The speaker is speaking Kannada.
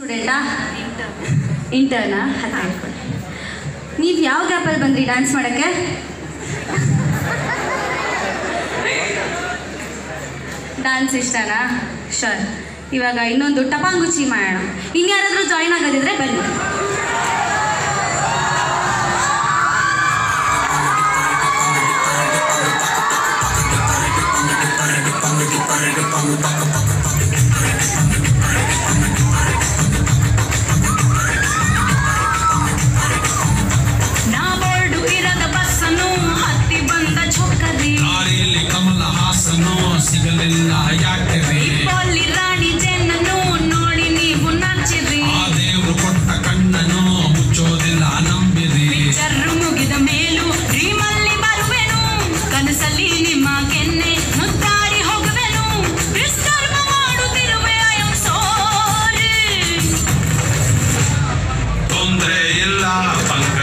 ಸ್ಟೂಡೆಂಟಾ ಇಂಟರ್ನಾ ನೀವು ಯಾವ ಗ್ಯಾಪಲ್ಲಿ ಬಂದ್ರಿ ಡ್ಯಾನ್ಸ್ ಮಾಡೋಕ್ಕೆ ಡ್ಯಾನ್ಸ್ ಇಷ್ಟನಾ ಶೋರ್ ಇವಾಗ ಇನ್ನೊಂದು ಟಪಾಂಗುಚಿ ಮಾಡೋಣ ಇನ್ಯಾರಾದರೂ ಜಾಯ್ನ್ ಆಗೋದಿದ್ರೆ ಬನ್ನಿ ಸಿಗಲಿಲ್ಲ ರಾಣಿ ಜನ್ನನು ನೋಡಿ ನೀವು ನಚ್ಚಿರಿ ಚರ್ರು ಮುಗಿದ ಮೇಲೂ ರೀಮಲ್ಲಿ ಬರುವೆನು ಕನಸಲ್ಲಿ ನಿಮ್ಮ ಕೆನ್ನೆ ಮುದ್ದಾಡಿ ಹೋಗುವೆನು ದುಷ್ಕರ್ಮ ಇಲ್ಲ ಪಂಕ